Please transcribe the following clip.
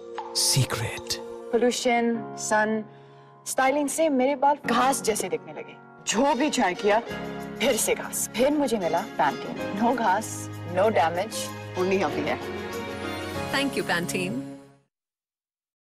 secret pollution सन styling से मेरे बाल घास जैसे दिखने लगे जो भी ट्राई किया फिर से घास फिर मुझे मिला पैंटीन नो घास नो डैमेज ओनली हैप्पी है थैंक यू पैंटीन